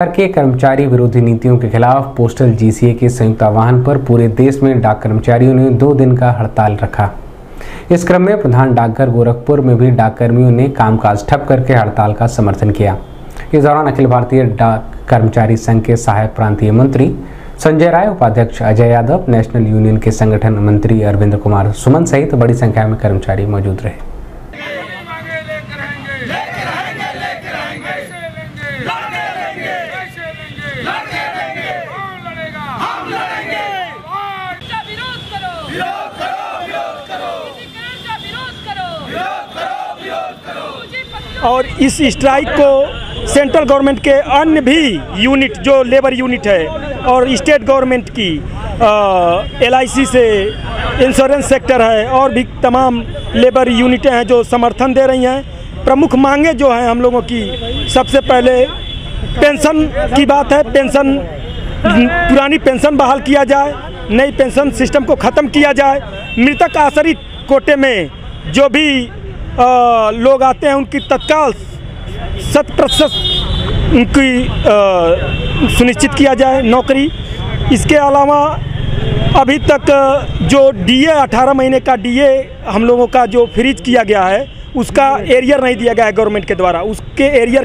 सरकार के कर्मचारी विरोधी नीतियों के खिलाफ पोस्टल जीसीए के संयुक्त आह्वान पर पूरे देश में डाक कर्मचारियों ने दो दिन का हड़ताल रखा। इस क्रम में प्रधान डाकघर गोरखपुर में भी डाक कर्मियों ने कामकाज ठप करके हड़ताल का समर्थन किया। इस दौरान अखिल भारतीय डाक कर्मचारी संघ के सहायक प्रांतीय मंत्री संजय राय, उपाध्यक्ष अजय यादव, नेशनल यूनियन के संगठन मंत्री अरविंद कुमार सुमन सहित बड़ी संख्या में कर्मचारी मौजूद रहे मांगे लेकर आएँगे लेकर आएँगे लेकर आएँगे कैसे लेंगे लड़के लेंगे कैसे लेंगे लड़के लेंगे कौन लड़ेगा हम लड़ेंगे का विरोध करो विरोध करो विरोध करो का विरोध करो विरोध करो विरोध करो और इस स्ट्राइक को सेंट्रल गवर्नमेंट के अन्य भी यूनिट जो लेबर यूनिट है और स्टेट गवर्नमेंट की एलआईसी से इंश्योरेंस सेक्टर है और भी तमाम लेबर यूनिटें हैं जो समर्थन दे रही हैं। प्रमुख मांगे जो हैं हम लोगों की सबसे पहले पेंशन की बात है। पेंशन पुरानी पेंशन बहाल किया जाए। नई पेंशन सिस्टम को ख़त्म किया जाए। मृतक आश्रित कोटे में जो भी अ, लोग आते हैं उनकी तत्काल शत प्रतिशत उनकी सुनिश्चित किया जाए नौकरी। इसके अलावा अभी तक जो डीए 18 महीने का डीए हम लोगों का जो फ्रीज किया गया है उसका एरियर नहीं दिया गया है गवर्नमेंट के द्वारा। उसके एरियर